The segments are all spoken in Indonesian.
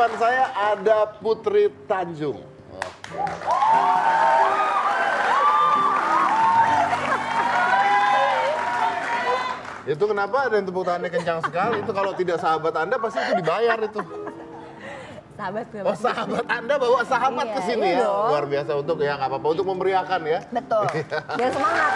depan saya ada Putri Tanjung. Itu kenapa ada yang tepuk tangannya kencang sekali? Itu kalau tidak sahabat Anda pasti itu dibayar itu. Sahabat gue. Oh sahabat Anda bawa sahabat Iya, ke sini iya ya. dong. Luar biasa untuk ya nggak apa-apa untuk memeriahkan ya. Betul. Biar semangat.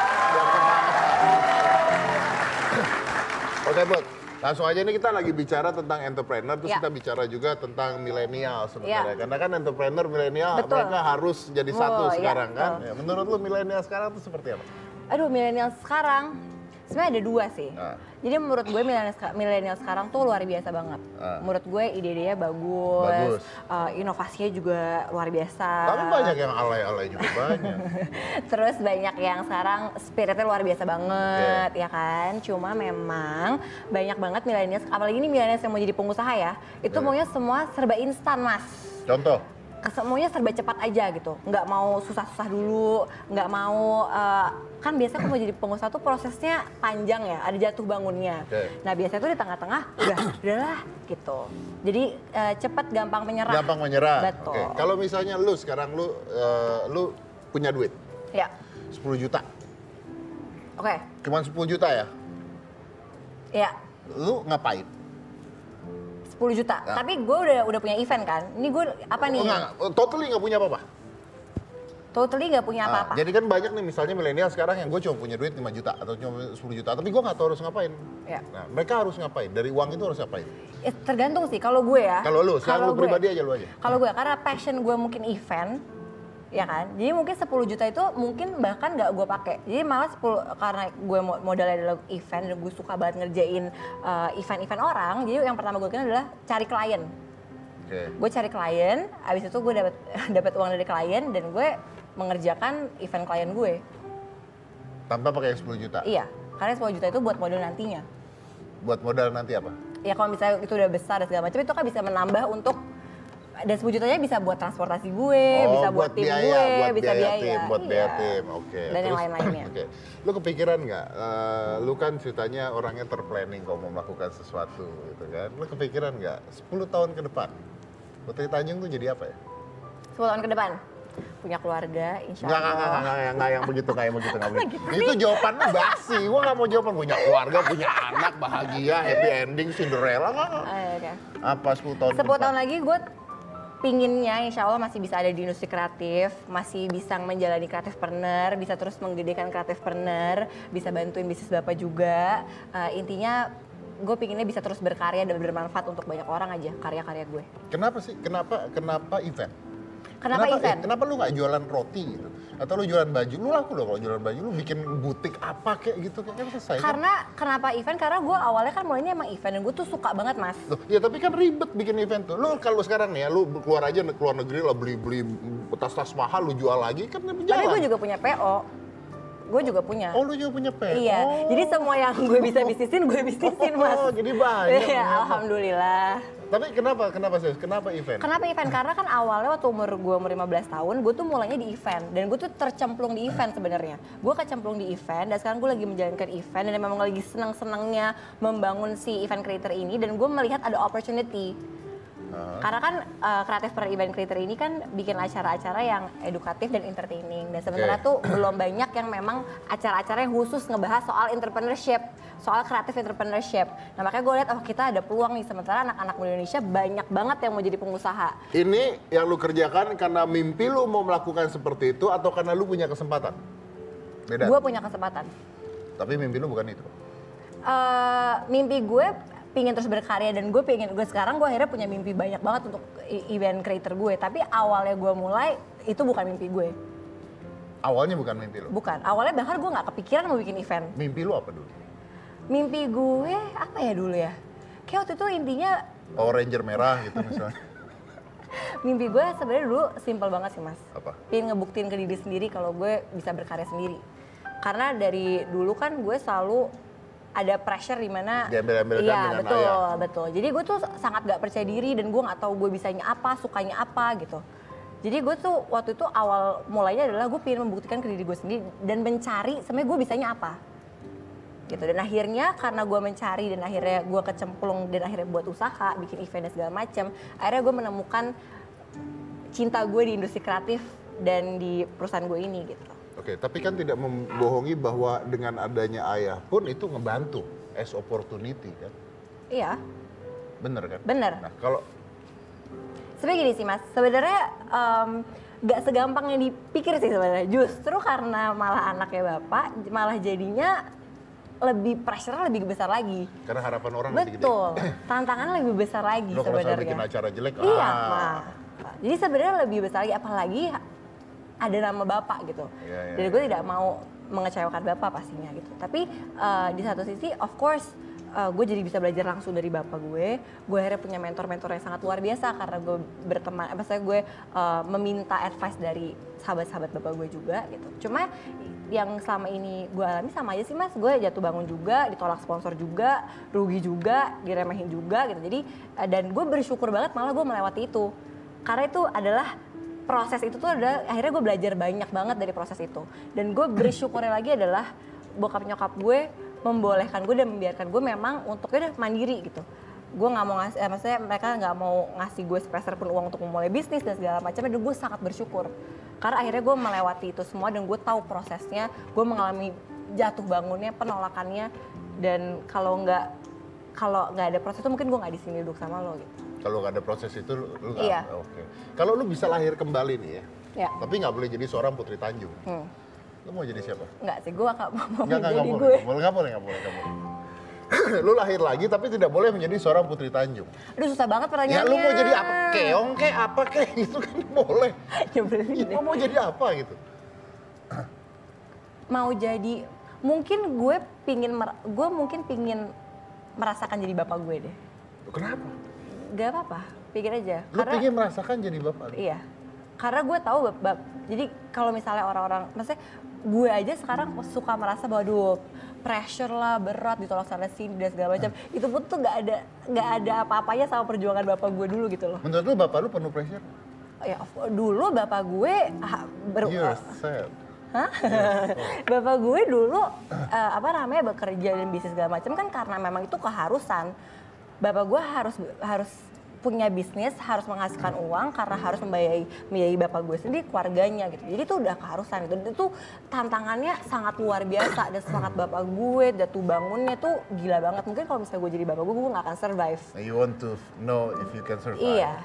Langsung aja ini kita lagi bicara tentang entrepreneur, terus Ya. kita bicara juga tentang milenial sebenarnya. Ya. Karena kan entrepreneur milenial mereka harus jadi Oh, satu iya, sekarang kan. betul. Ya, menurut lu milenial sekarang tuh seperti apa? Aduh, milenial sekarang sebenarnya ada dua sih. Ah. Jadi menurut gue milenial seka- milenial sekarang tuh luar biasa banget. Ah. Menurut gue ide-idenya bagus, Bagus. eh, inovasinya juga luar biasa. Tapi banyak yang alay-alay juga banyak. Terus banyak yang sekarang spiritnya luar biasa banget, ya kan? Cuma memang banyak banget milenial, apalagi ini milenial yang mau jadi pengusaha ya, itu Iya. maunya semua serba instan mas. Contoh, semuanya serba cepat aja gitu nggak mau susah-susah dulu nggak mau eh, kan biasanya kalau mau jadi pengusaha tuh prosesnya panjang ya ada jatuh bangunnya. Oke. nah biasanya tuh di tengah-tengah udah udahlah gitu. Jadi eh, cepat gampang menyerah. Gampang menyerah. betul. Oke, Kalau misalnya lu sekarang lu eh, lu punya duit? Ya. 10 juta, oke. Cuman 10 juta ya, ya. Lu ngapain? 10 juta. Ya. tapi gue udah udah punya event kan. Ini gue apa nih? Oh, enggak, totally nggak punya apa-apa. Totally nggak punya Nah, apa-apa jadi kan banyak nih misalnya milenial sekarang yang gue cuma punya duit 5 juta atau cuma 10 juta, tapi gue nggak tahu harus ngapain. Ya. Nah, mereka harus ngapain? Dari uang itu harus ngapain? Eh, tergantung sih kalau gue ya Kalau lu, sekarang Kalau lu pribadi aja lu aja. Kalau gue karena passion gue mungkin event, ya kan. Jadi mungkin 10 juta itu mungkin bahkan nggak gue pakai. Jadi malah 10 karena gue mo- modalnya adalah event dan gue suka banget ngerjain uh, event-event orang. Jadi yang pertama gue lakukan adalah cari klien. Oke. Gue cari klien, abis itu gue dapat dapat uang dari klien dan gue mengerjakan event klien gue. Tanpa pakai yang 10 juta. Iya, karena 10 juta itu buat modal nantinya. Buat modal nanti apa? Ya kalau misalnya itu udah besar dan segala macam itu kan bisa menambah untuk dan 10 jutanya bisa buat transportasi gue, Oh, bisa buat, tim biaya, gue, buat bisa biaya biaya. tim, buat Iya. biaya tim. Oke. Dan yang Terus- lain-lainnya. Oke. Lu kepikiran nggak? eh, lu kan ceritanya orangnya terplanning kalau mau melakukan sesuatu gitu kan. Lu kepikiran nggak 10 tahun ke depan? Putri Tanjung tuh jadi apa ya? 10 tahun ke depan punya keluarga, insya Enggak, enggak, enggak, Allah. enggak, enggak, yang begitu, kayak begitu, enggak begitu. Itu jawabannya basi, gua nggak mau jawaban. Punya keluarga, punya anak, bahagia, happy ending, Cinderella, enggak, enggak. Eh, oke. Apa 10 tahun ke 10 tahun depan? lagi gue pinginnya insya Allah masih bisa ada di industri kreatif, masih bisa menjalani kreatif partner, bisa terus menggedekan kreatif partner, bisa bantuin bisnis bapak juga. Eh, intinya gue pinginnya bisa terus berkarya dan bermanfaat untuk banyak orang aja karya-karya gue. Kenapa sih? Kenapa kenapa event? Kenapa, eh, event? kenapa lu nggak jualan roti gitu? Atau lu jualan baju? Lu laku dong kalau jualan baju. Lu bikin butik apa kayak gitu kayak kan selesai. kan? Karena kenapa event? Karena gue awalnya kan mulainya emang event dan gue tuh suka banget mas. Loh, ya tapi kan ribet bikin event tuh. Lu kalau sekarang nih ya, lu keluar aja ke luar negeri lah beli-beli tas-tas mahal, lu jual lagi kan Tapi jalan. gue juga punya PO. Gue juga punya. Oh, lu juga punya PO? Iya, jadi semua yang gue bisa bisnisin, gue bisnisin mas. Oh, jadi banyak. Iya, alhamdulillah. Tapi kenapa, kenapa sih? Kenapa event? Kenapa event? Karena kan awalnya waktu umur gue umur 15 tahun, gue tuh mulainya di event. Dan gue tuh tercemplung di event sebenarnya. Gue kecemplung di event, dan sekarang gue lagi menjalankan event. Dan memang lagi senang-senangnya membangun si event creator ini. Dan gue melihat ada opportunity. Ah. Karena kan uh, kreatif per event creator ini kan bikin acara-acara yang edukatif dan entertaining. Dan sebenarnya Oke. tuh belum banyak yang memang acara-acara yang khusus ngebahas soal entrepreneurship, soal kreatif entrepreneurship. Nah makanya gue lihat oh kita ada peluang nih sementara anak-anak muda Indonesia banyak banget yang mau jadi pengusaha. Ini yang lu kerjakan karena mimpi lu mau melakukan seperti itu atau karena lu punya kesempatan? Beda. Gue punya kesempatan. Tapi mimpi lu bukan itu. Eh, mimpi gue pingin terus berkarya dan gue pengen gue sekarang gue akhirnya punya mimpi banyak banget untuk event creator gue. Tapi awalnya gue mulai itu bukan mimpi gue, Awalnya bukan mimpi lu. bukan. Awalnya bahkan gue nggak kepikiran mau bikin event. Mimpi lu apa dulu? Mimpi gue apa ya dulu ya? Kayak waktu itu intinya Power Ranger merah gitu misalnya. mimpi gue sebenarnya dulu simpel banget sih mas. Apa? Pengen ngebuktiin ke diri sendiri kalau gue bisa berkarya sendiri. Karena dari dulu kan gue selalu ada pressure di mana iya dengan betul ayah. betul. Jadi gue tuh sangat gak percaya diri dan gue nggak tahu gue bisanya apa sukanya apa gitu. Jadi gue tuh waktu itu awal mulainya adalah gue pengen membuktikan ke diri gue sendiri dan mencari sebenarnya gue bisanya apa. Gitu dan akhirnya karena gue mencari dan akhirnya gue kecemplung dan akhirnya buat usaha bikin event dan segala macam akhirnya gue menemukan cinta gue di industri kreatif dan di perusahaan gue ini gitu Oke, tapi kan tidak membohongi bahwa dengan adanya ayah pun itu ngebantu as opportunity kan? iya. Bener kan? bener. Nah, kalau sebenarnya gini sih mas. Sebenarnya em, nggak segampang yang dipikir sih sebenarnya. Justru karena malah anaknya bapak malah jadinya lebih pressure lebih besar lagi. Karena harapan orang lebih gede. betul. Tantangannya lebih besar lagi Lo kalau bikin sebenarnya. acara jelek, iya ah. Jadi sebenarnya lebih besar lagi apalagi ada nama bapak gitu. Iya, iya, jadi gue tidak mau mengecewakan bapak pastinya gitu. Tapi eh, di satu sisi of course eh, gue jadi bisa belajar langsung dari bapak gue. Gue akhirnya punya mentor-mentor yang sangat luar biasa karena gue berteman apa saya gue eh, meminta advice dari sahabat-sahabat bapak gue juga gitu. Cuma yang selama ini gue alami sama aja sih mas. Gue jatuh bangun juga ditolak sponsor juga rugi juga diremehin juga gitu. Jadi eh, dan gue bersyukur banget malah gue melewati itu. Karena itu adalah proses itu tuh adalah akhirnya gue belajar banyak banget dari proses itu. Dan gue bersyukurnya lagi adalah bokap nyokap gue membolehkan gue dan membiarkan gue memang untuk ya udah mandiri gitu. Gue nggak mau ngasih eh, maksudnya mereka nggak mau ngasih gue sepeser pun uang untuk memulai bisnis dan segala macam dan gue sangat bersyukur. Karena akhirnya gue melewati itu semua dan gue tahu prosesnya gue mengalami jatuh bangunnya penolakannya dan kalau nggak kalau nggak ada proses itu mungkin gue nggak di sini duduk sama lo gitu Kalau nggak ada proses itu, lu nggak. Iya. Oke. Kalau lu bisa lahir kembali nih ya, ya tapi nggak boleh jadi seorang putri Tanjung. hmm. Lu mau jadi siapa? nggak sih gue nggak mau Nggak, nggak, jadi gue boleh. Nggak boleh, nggak boleh, nggak boleh, nggak boleh. lu lahir lagi tapi tidak boleh menjadi seorang putri Tanjung. Aduh susah banget Ya pertanyaannya. lu mau jadi apa? Keong kayak apa kayak itu kan boleh. Ya, deh. lu mau jadi apa gitu? Mau jadi mungkin gue pingin gue mungkin pingin merasakan jadi bapak gue deh. Kenapa? Gak apa-apa, pikir aja. Lu pengen merasakan jadi bapak? Iya. Karena gue tahu bab, bab- jadi kalau misalnya orang-orang, maksudnya gue aja sekarang suka merasa bahwa aduh pressure lah berat ditolak sana sini dan segala macam. Itu pun tuh nggak ada nggak ada apa-apanya sama perjuangan bapak gue dulu gitu loh. Menurut lu bapak lu penuh pressure? Ya dulu bapak gue ha- ber- You're sad. Hah? Bapak gue dulu eh, apa namanya bekerja dan bisnis segala macam kan karena memang itu keharusan. Bapak gue harus harus punya bisnis, harus menghasilkan uang karena harus membiayai membiayai bapak gue sendiri, keluarganya gitu. Jadi itu udah keharusan itu. Itu tantangannya sangat luar biasa dan semangat bapak gue, jatuh bangunnya tuh gila banget. Mungkin kalau misalnya gue jadi bapak gue, gue gak akan survive. You want to know if you can survive. Iya.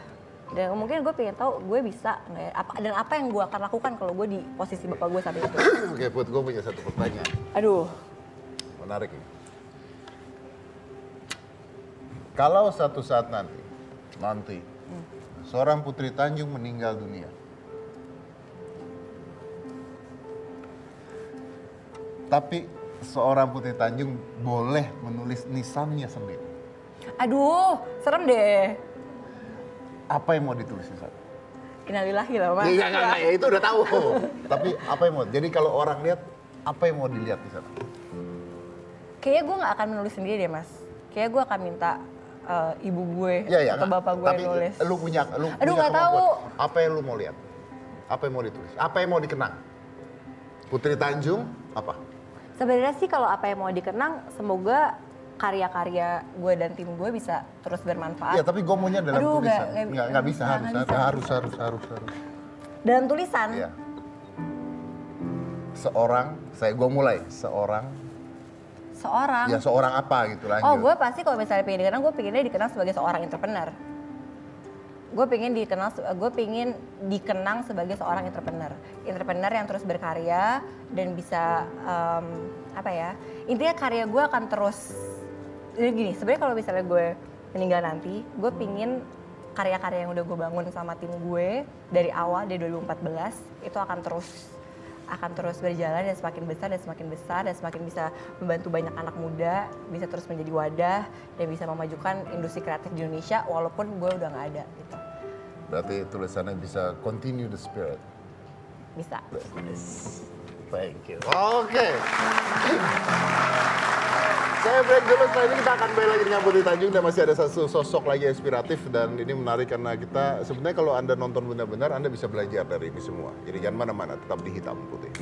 Dan mungkin gue pengen tahu gue bisa nggak ya, apa dan apa yang gue akan lakukan kalau gue di posisi bapak gue saat itu. Oke, Put, gue punya satu pertanyaan. Aduh, Menarik nih. Kalau satu saat nanti, nanti, seorang Putri Tanjung meninggal dunia. Tapi seorang Putri Tanjung boleh menulis nisannya sendiri. aduh, serem deh. Apa yang mau ditulis di sana? Innalillahi lah mas. Ya, enggak, enggak, ya itu udah tahu. Tapi apa yang mau? Jadi kalau orang lihat, apa yang mau dilihat di sana? Kayaknya gue nggak akan menulis sendiri deh mas. Kayaknya gue akan minta eh, ibu gue Ya, ya, atau enggak. bapak gue Tapi yang nulis. lu punya, lu Aduh, punya nggak kemampuan. tahu. Apa yang lu mau lihat? Apa yang mau ditulis? Apa yang mau dikenang? Putri Tanjung, apa? Sebenarnya sih kalau apa yang mau dikenang, semoga karya-karya gue dan tim gue bisa terus bermanfaat. Iya, tapi gue maunya dalam Aduh, tulisan. nggak- Nggak, nggak bisa, nggak harus, bisa. harus, harus, harus, harus, harus. Dalam tulisan, Iya. Seorang, saya gue mulai, seorang, seorang. ya seorang apa gitu lanjut. Oh, gue pasti kalau misalnya pengen dikenal, gue pengennya dikenal sebagai seorang entrepreneur. Gue pengen dikenal, gue pengen dikenang sebagai seorang entrepreneur. Entrepreneur yang terus berkarya dan bisa em, apa ya? Intinya karya gue akan terus. Jadi gini, sebenarnya kalau misalnya gue meninggal nanti, gue pingin karya-karya yang udah gue bangun sama tim gue dari awal dari 2014 itu akan terus akan terus berjalan dan semakin besar dan semakin besar dan semakin bisa membantu banyak anak muda, bisa terus menjadi wadah dan bisa memajukan industri kreatif di Indonesia walaupun gue udah nggak ada gitu. Berarti tulisannya bisa continue the spirit. Bisa. Thank you. Oke. Saya break dulu, setelah ini kita akan kembali lagi dengan Putri Tanjung dan masih ada satu sosok lagi inspiratif dan ini menarik karena kita sebenarnya kalau Anda nonton benar-benar Anda bisa belajar dari ini semua. Jadi jangan mana-mana, tetap di hitam putih.